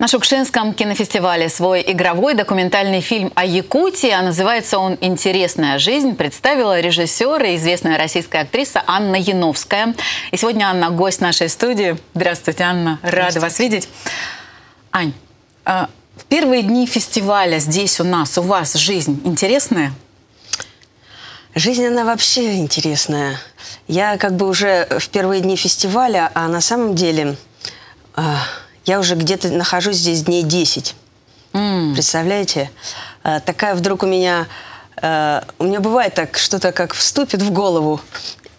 На Шукшинском кинофестивале свой игровой документальный фильм о Якутии, а называется он «Интересная жизнь», представила режиссер и известная российская актриса Анна Яновская. И сегодня Анна гость нашей студии. Здравствуйте, Анна. Рада вас видеть. Ань, а в первые дни фестиваля здесь у нас, у вас жизнь интересная? Жизнь, она вообще интересная. Я как бы уже в первые дни фестиваля, а на самом деле а, я уже где-то нахожусь здесь дней 10. Mm. Представляете? А, такая вдруг у меня... А, у меня бывает так, что-то как вступит в голову.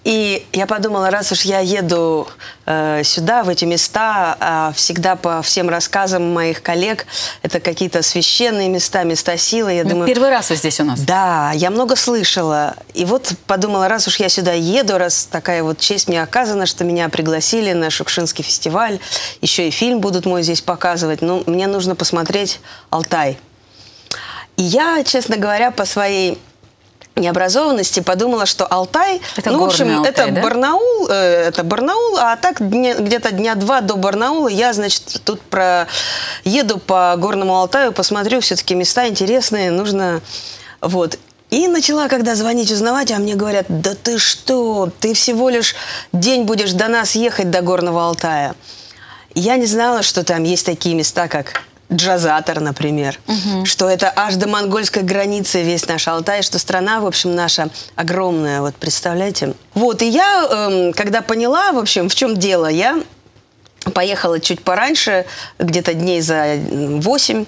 И я подумала, раз уж я еду э, сюда, в эти места, э, всегда по всем рассказам моих коллег, это какие-то священные места, места силы. Я ну, думаю, первый раз вы здесь у нас. Да, я много слышала. И вот подумала, раз уж я сюда еду, раз такая вот честь мне оказана, что меня пригласили на Шукшинский фестиваль, еще и фильм будут мой здесь показывать, ну, мне нужно посмотреть Алтай. И я, честно говоря, по своей необразованности подумала, что Алтай, это ну, в общем, Алтай, это да? Барнаул, э, это Барнаул, а так где-то дня два до Барнаула я, значит, тут про еду по Горному Алтаю, посмотрю все-таки места интересные, нужно, вот. И начала, когда звонить, узнавать, а мне говорят, да ты что, ты всего лишь день будешь до нас ехать, до Горного Алтая. Я не знала, что там есть такие места, как джазатор, например, угу. что это аж до монгольской границы весь наш Алтай, что страна, в общем, наша огромная, вот представляете. Вот, и я, эм, когда поняла, в общем, в чем дело, я поехала чуть пораньше, где-то дней за 8,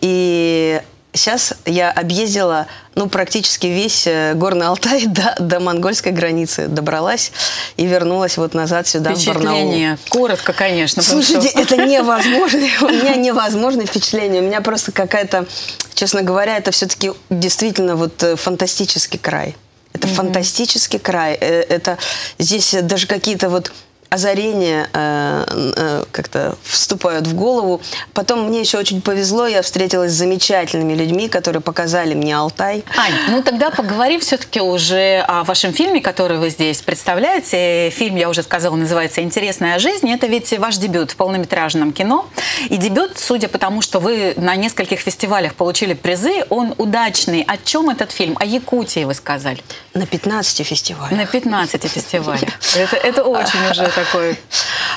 и Сейчас я объездила ну, практически весь э, Горный Алтай до, до монгольской границы. Добралась и вернулась вот назад сюда, в Барнаул. Коротко, конечно. Слушайте, что... это невозможно. У меня невозможное впечатление. У меня просто какая-то, честно говоря, это все-таки действительно вот э, фантастический край. Это mm-hmm. фантастический край. Э, это здесь даже какие-то вот озарения э, э, как-то вступают в голову. Потом мне еще очень повезло, я встретилась с замечательными людьми, которые показали мне Алтай. Ань, ну тогда поговорим все-таки уже о вашем фильме, который вы здесь представляете. Фильм, я уже сказала, называется «Интересная жизнь». Это ведь ваш дебют в полнометражном кино. И дебют, судя по тому, что вы на нескольких фестивалях получили призы, он удачный. О чем этот фильм? О Якутии вы сказали. На 15 фестивалях. На 15 фестивалях. Это, это очень уже такой?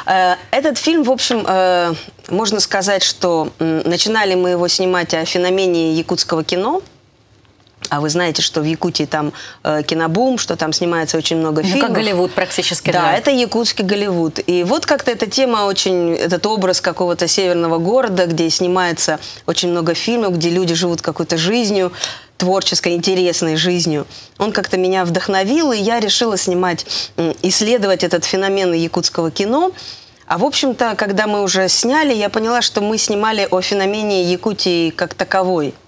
Э, этот фильм, в общем, э, можно сказать, что начинали мы его снимать о феномене якутского кино. А вы знаете, что в Якутии там э, кинобум, что там снимается очень много фильмов. Ну, как Голливуд практически. Да, да, это якутский Голливуд. И вот как-то эта тема очень, этот образ какого-то северного города, где снимается очень много фильмов, где люди живут какой-то жизнью, творческой, интересной жизнью, он как-то меня вдохновил, и я решила снимать, исследовать этот феномен якутского кино. А в общем-то, когда мы уже сняли, я поняла, что мы снимали о феномене Якутии как таковой –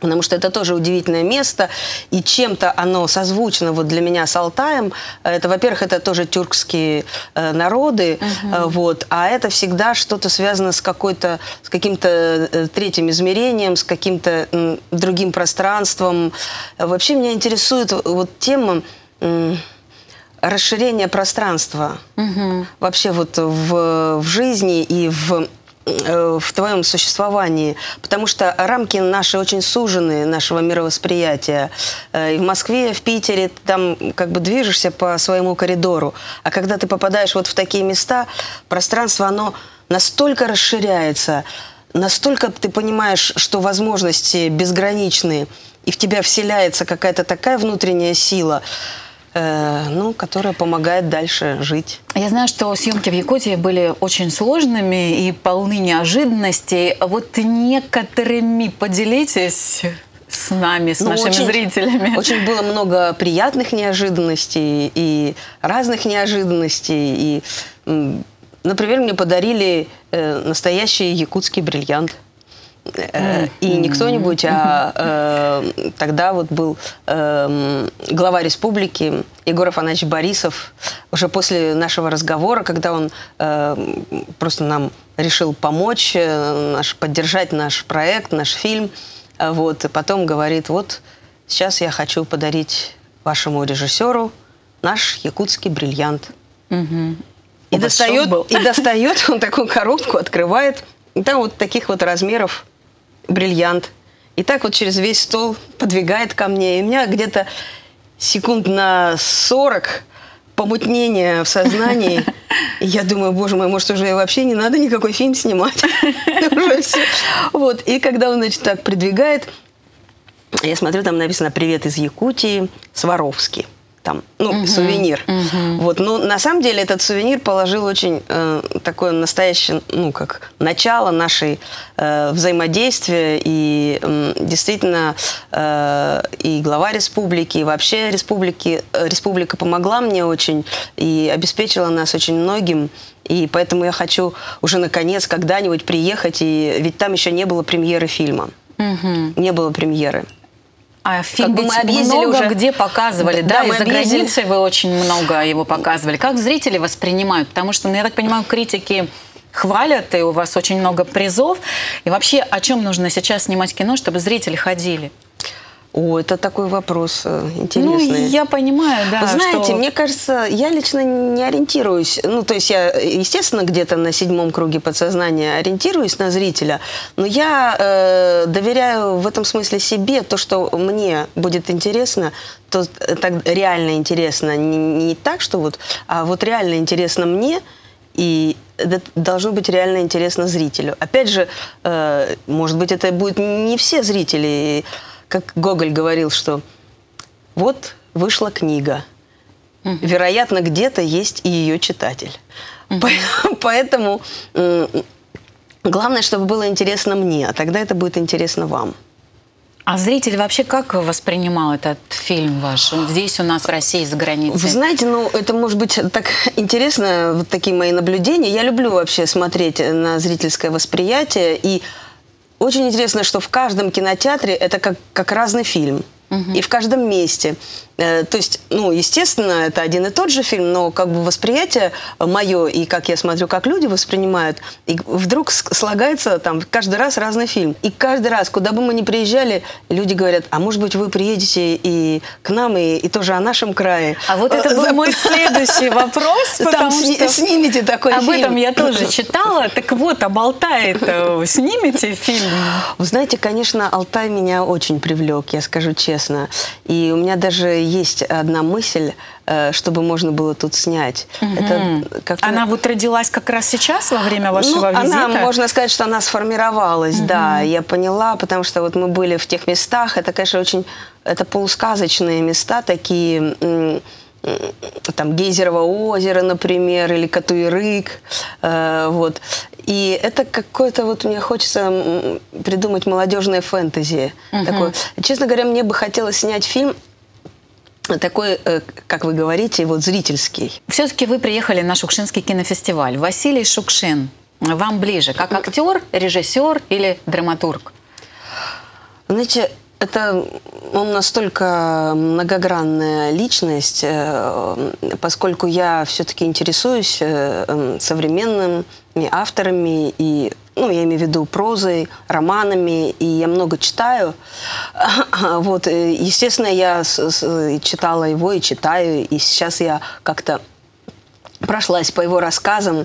Потому что это тоже удивительное место, и чем-то оно созвучно вот для меня с Алтаем. Это, во-первых, это тоже тюркские э, народы, угу. э, вот, а это всегда что-то связано с какой-то, с каким-то э, третьим измерением, с каким-то э, другим пространством. Вообще меня интересует вот тема э, расширения пространства угу. вообще вот в, в жизни и в Э, в твоем существовании, потому что рамки наши очень сужены, нашего мировосприятия. Э, и в Москве, в Питере там как бы движешься по своему коридору, а когда ты попадаешь вот в такие места, пространство, оно настолько расширяется, настолько ты понимаешь, что возможности безграничны, и в тебя вселяется какая-то такая внутренняя сила – Э, ну, которая помогает дальше жить. Я знаю, что съемки в Якутии были очень сложными и полны неожиданностей. Вот некоторыми поделитесь с нами, с ну, нашими очень, зрителями. Очень было много приятных неожиданностей и разных неожиданностей. И, например, мне подарили э, настоящий якутский бриллиант. Э, и не кто-нибудь, а э, тогда вот был э, глава республики Егор Афанасьевич Борисов. Уже после нашего разговора, когда он э, просто нам решил помочь, э, наш, поддержать наш проект, наш фильм, э, вот, и потом говорит, вот сейчас я хочу подарить вашему режиссеру наш якутский бриллиант. Угу. И, достает, и достает он такую коробку, открывает – там вот таких вот размеров бриллиант. И так вот через весь стол подвигает ко мне. И у меня где-то секунд на 40 помутнение в сознании. И я думаю, боже мой, может, уже вообще не надо никакой фильм снимать. Вот. И когда он, значит, так придвигает, я смотрю, там написано «Привет из Якутии, Сваровский» там, ну, угу, сувенир. Угу. Вот, но на самом деле этот сувенир положил очень э, такое настоящее, ну, как начало нашей э, взаимодействия. И э, действительно, э, и глава республики, и вообще республики, э, республика помогла мне очень и обеспечила нас очень многим. И поэтому я хочу уже наконец когда-нибудь приехать, и ведь там еще не было премьеры фильма. Угу. Не было премьеры. А фильм как бы мы объездили много уже... где показывали, да, да и за объездили... границей вы очень много его показывали. Как зрители воспринимают? Потому что, ну, я так понимаю, критики хвалят, и у вас очень много призов. И вообще, о чем нужно сейчас снимать кино, чтобы зрители ходили? О, это такой вопрос э, интересный. Ну, я понимаю, да. Вы знаете, что... мне кажется, я лично не ориентируюсь. Ну, то есть я, естественно, где-то на седьмом круге подсознания ориентируюсь на зрителя, но я э, доверяю в этом смысле себе то, что мне будет интересно, то так реально интересно. Не, не так, что вот, а вот реально интересно мне, и это должно быть реально интересно зрителю. Опять же, э, может быть, это будет не все зрители как Гоголь говорил, что вот вышла книга, угу. вероятно, где-то есть и ее читатель. Угу. Поэтому главное, чтобы было интересно мне, а тогда это будет интересно вам. А зритель вообще как воспринимал этот фильм ваш? Здесь у нас в России, за границей. Вы знаете, ну, это может быть так интересно, вот такие мои наблюдения. Я люблю вообще смотреть на зрительское восприятие. И очень интересно, что в каждом кинотеатре это как, как разный фильм. Угу. И в каждом месте. Э, то есть, ну, естественно, это один и тот же фильм, но как бы восприятие мое и как я смотрю, как люди воспринимают, и вдруг слагается там каждый раз разный фильм. И каждый раз, куда бы мы ни приезжали, люди говорят, а может быть вы приедете и к нам, и, и тоже о нашем крае. А вот это был мой следующий вопрос, потому Там что снимете такой фильм. Об этом я тоже читала. Так вот, об Алтае снимете фильм? Вы знаете, конечно, Алтай меня очень привлек, я скажу честно. И у меня даже есть одна мысль, э, чтобы можно было тут снять. Угу. Это она вот родилась как раз сейчас, во время вашего ну, визита? Она, можно сказать, что она сформировалась, угу. да. Я поняла, потому что вот мы были в тех местах. Это, конечно, очень... Это полусказочные места такие там Гейзерово озеро, например, или Катуирык, э, вот. И это какое-то вот мне хочется придумать молодежное фэнтези. Угу. Такое. Честно говоря, мне бы хотелось снять фильм такой, э, как вы говорите, вот зрительский. Все-таки вы приехали на Шукшинский кинофестиваль. Василий Шукшин вам ближе, как актер, режиссер или драматург? Знаете, это он настолько многогранная личность, э, поскольку я все-таки интересуюсь э, современными авторами и ну, я имею в виду прозой, романами, и я много читаю. Вот, э, естественно, я читала его и читаю, и сейчас я как-то прошлась по его рассказам,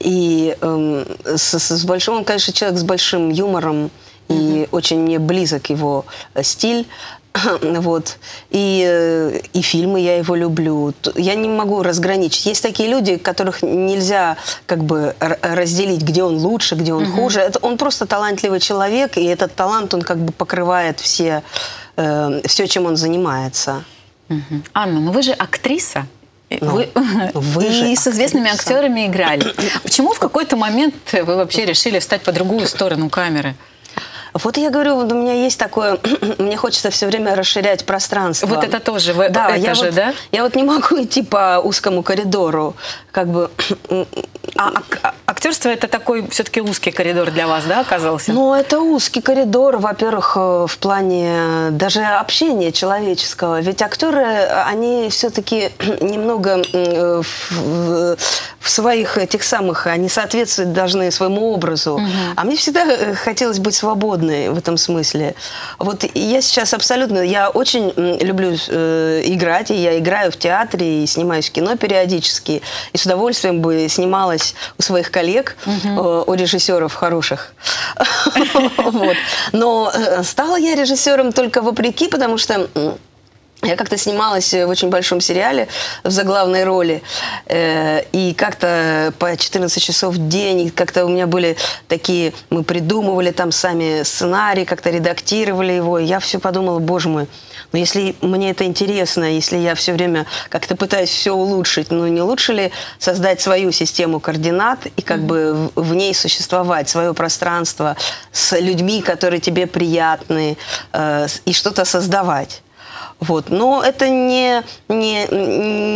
и эм, с большим, он, конечно, человек с большим юмором, и mm-hmm. очень мне близок его э, стиль. Вот. И, э, и фильмы я его люблю. Я не могу разграничить. Есть такие люди, которых нельзя как бы разделить, где он лучше, где он угу. хуже. Это, он просто талантливый человек, и этот талант, он как бы покрывает все, э, все чем он занимается. Угу. Анна, ну вы же актриса. Ну, вы, вы и с известными актриса. актерами играли. Почему в какой-то момент вы вообще решили встать по другую сторону камеры? Вот я говорю, вот у меня есть такое, мне хочется все время расширять пространство. Вот это тоже, вы, да, это я же, вот, да? Я вот не могу идти по узкому коридору, как бы. А, а актерство это такой все-таки узкий коридор для вас, да, оказался? Ну, это узкий коридор, во-первых, э, в плане даже общения человеческого. Ведь актеры, они все-таки немного в, своих этих самых, они соответствовать должны своему образу. Угу. А мне всегда э, хотелось быть свободной в этом смысле. Вот я сейчас абсолютно, я очень люблю э, играть, и я играю в театре, и снимаюсь в кино периодически, и с удовольствием бы снималась у своих коллег, угу. э, у режиссеров хороших. Но э, стала я режиссером только вопреки, потому что я как-то снималась в очень большом сериале в заглавной роли, э, и как-то по 14 часов в день, как-то у меня были такие, мы придумывали там сами сценарий, как-то редактировали его, и я все подумала, боже мой, но если мне это интересно, если я все время как-то пытаюсь все улучшить, ну не лучше ли создать свою систему координат и как mm-hmm. бы в, в ней существовать, свое пространство с людьми, которые тебе приятны, э, и что-то создавать? Вот. Но это не, не,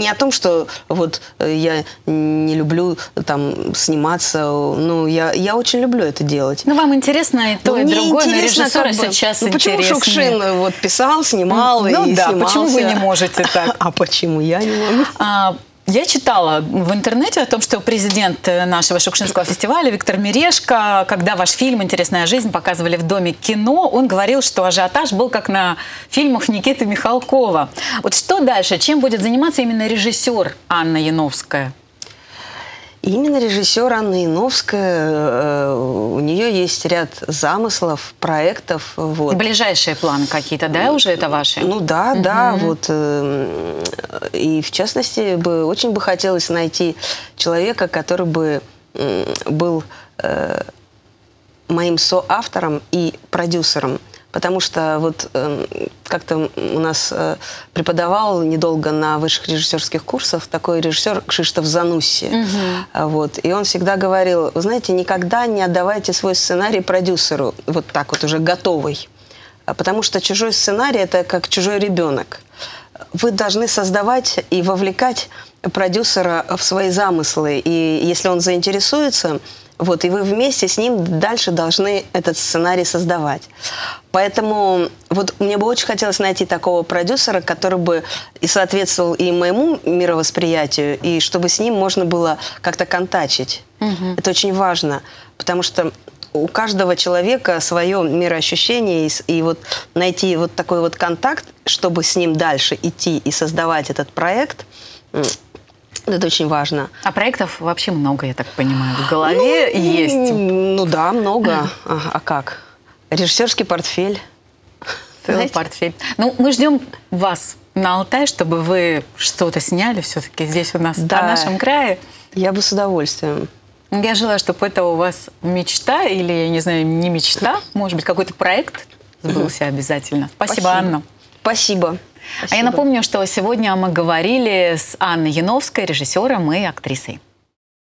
не о том, что вот э, я не люблю там сниматься. Ну, я, я очень люблю это делать. Ну, вам интересно и то, ну, и другое, но режиссера сейчас ну, почему Шукшин вот писал, снимал ну, и да, снимался. почему вы не можете так? А почему я не могу? А, я читала в интернете о том, что президент нашего Шукшинского фестиваля Виктор Мирешко, когда ваш фильм «Интересная жизнь» показывали в Доме кино, он говорил, что ажиотаж был как на фильмах Никиты Михалкова. Вот что дальше? Чем будет заниматься именно режиссер Анна Яновская? Именно режиссер Анна Яновская, э, у нее есть ряд замыслов, проектов. Вот. Ближайшие планы какие-то, да, уже это ваши? Ну да, угу. да, вот. Э, и в частности, бы очень бы хотелось найти человека, который бы был э, моим соавтором и продюсером потому что вот э, как-то у нас э, преподавал недолго на высших режиссерских курсах такой режиссер Кшиштов Занусси. Угу. Вот, и он всегда говорил, вы знаете, никогда не отдавайте свой сценарий продюсеру, вот так вот уже готовый. А потому что чужой сценарий – это как чужой ребенок. Вы должны создавать и вовлекать продюсера в свои замыслы. И если он заинтересуется, вот, и вы вместе с ним дальше должны этот сценарий создавать. Поэтому вот мне бы очень хотелось найти такого продюсера, который бы и соответствовал и моему мировосприятию, и чтобы с ним можно было как-то контачить. Угу. Это очень важно, потому что у каждого человека свое мироощущение, и, и вот найти вот такой вот контакт, чтобы с ним дальше идти и создавать этот проект – это очень важно. А проектов вообще много, я так понимаю, в голове ну, есть? Ну да, много. А, а как? Режиссерский портфель. Целый портфель. Ну, мы ждем вас на Алтай, чтобы вы что-то сняли все-таки здесь у нас, да. о нашем крае. Я бы с удовольствием. Я желаю, чтобы это у вас мечта или, я не знаю, не мечта, может быть, какой-то проект сбылся обязательно. Спасибо, Спасибо. Анна. Спасибо. Спасибо. А я напомню, что сегодня мы говорили с Анной Яновской, режиссером и актрисой.